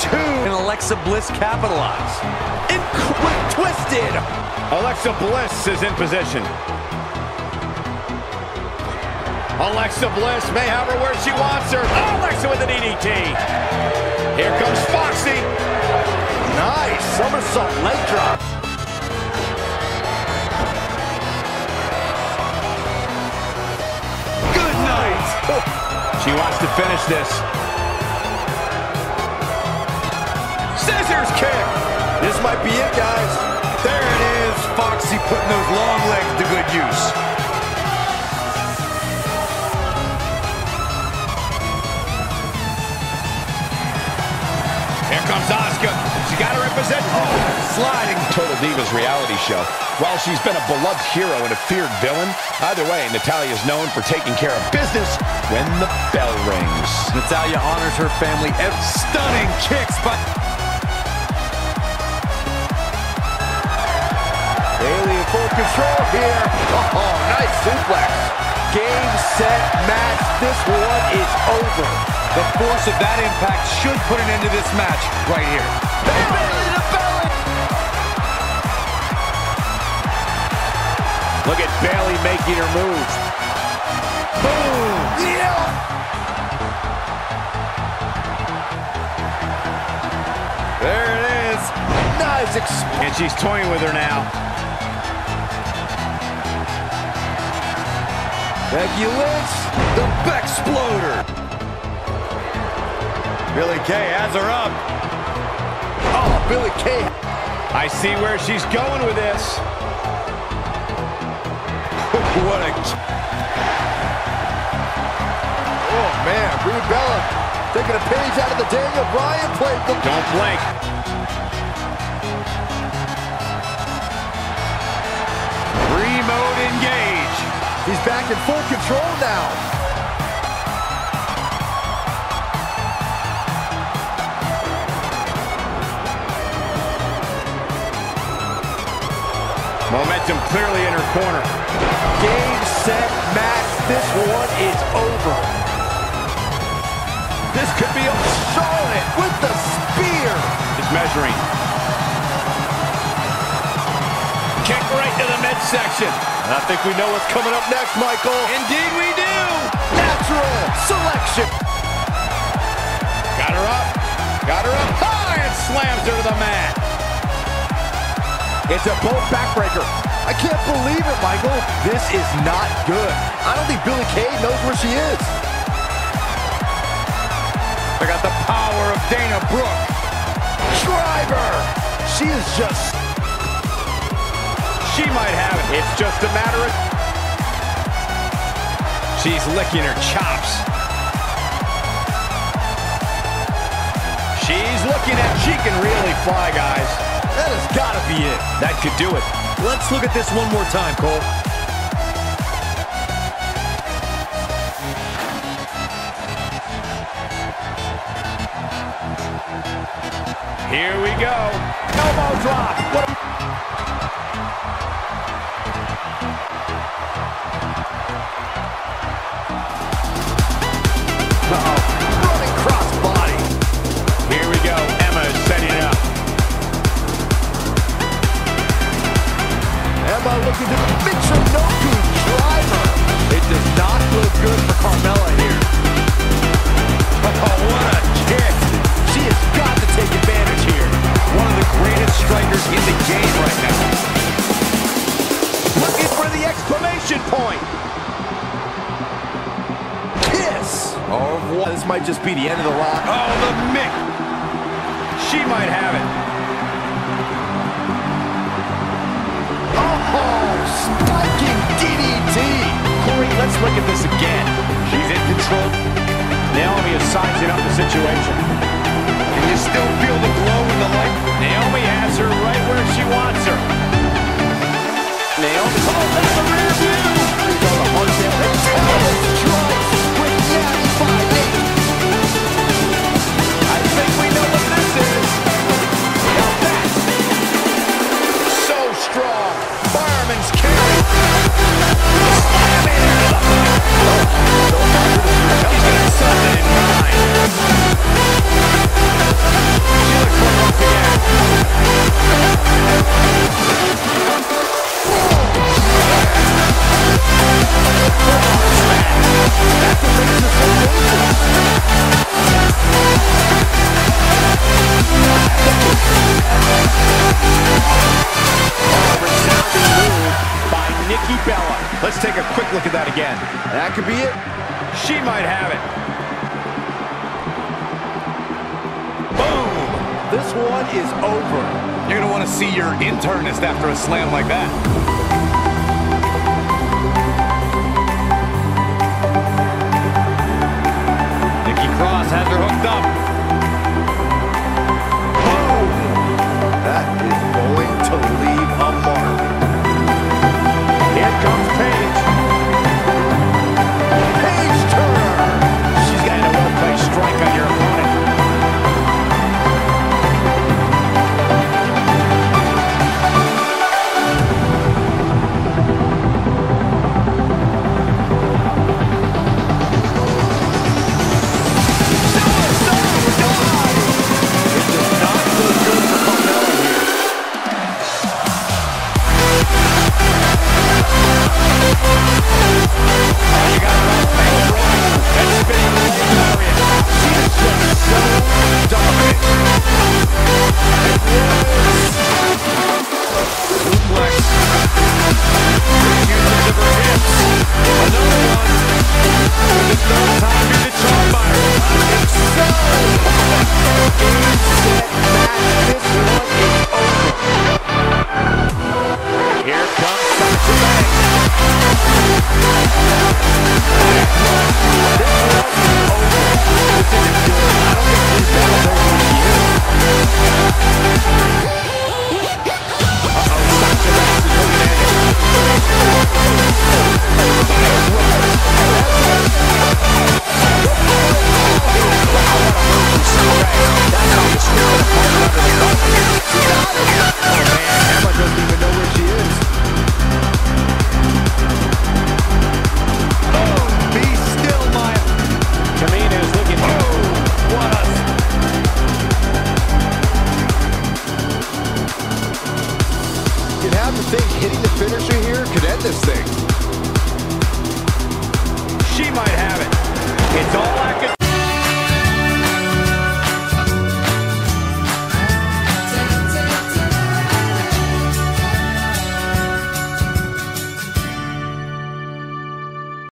two. And Alexa Bliss capitalize. And quick twisted. Alexa Bliss is in position. Alexa Bliss may have her where she wants her. Oh, Alexa with an EDT. Here comes Foxy. Nice somersault leg drop. Good night. She wants to finish this. Scissors kick. This might be it, guys. There it is. Foxy putting those long legs to good use. Here comes Asuka. She got her in position. Oh, sliding. Total Divas reality show. While she's been a beloved hero and a feared villain, either way, Natalya is known for taking care of business when the bell rings. Natalya honors her family. With stunning kicks by... control here. Oh, nice suplex. Game, set, match. This one is over. The force of that impact should put an end to this match right here. Look at Bayley making her moves. Boom. Yeah. There it is. Nice. And she's toying with her now. Becky Lynch, the Bexploder. Billie Kay has her up. Oh, Billie Kay. I see where she's going with this. what a... Oh, man. Brie Bella taking a page out of the Daniel Bryan playbook. Don't blink. He's back in full control now. Momentum clearly in her corner. Game, set, match. This one is over. This could be a Charlotte with the spear. Is measuring. Kick right to the midsection. I think we know what's coming up next, Michael. Indeed we do. Natural selection. Got her up. Got her up high and slams her to the mat. It's a boat backbreaker. I can't believe it, Michael. This is not good. I don't think Billie Kay knows where she is. I got the power of Dana Brooke. Driver. She is just... She might have it. It's just a matter of... She's licking her chops. She's looking at... She can really fly, guys. That has got to be it. That could do it. Let's look at this one more time, Cole. Here we go. Elbow drop. What Looking to Michinoku driver. It does not look good for Carmella here. Oh, what a kick. She has got to take advantage here. One of the greatest strikers in the game right now. Looking for the exclamation point. Kiss. Oh, this might just be the end of the line. Oh, the Mick. She might have it. Look at this again. She's in control. Naomi is sizing up the situation. Can you still feel the glow in the light? Naomi has her right where she wants her. Naomi, oh, that's the rear view. Here we go, the hard tail. Strikes with 5 I think we know what this is. Now that. So strong. Fireman's carry. Thank you. Got something in mind. look at that again. That could be it. She might have it. Boom! This one is over. You're going to want to see your internist after a slam like that. She might have it. It's all out.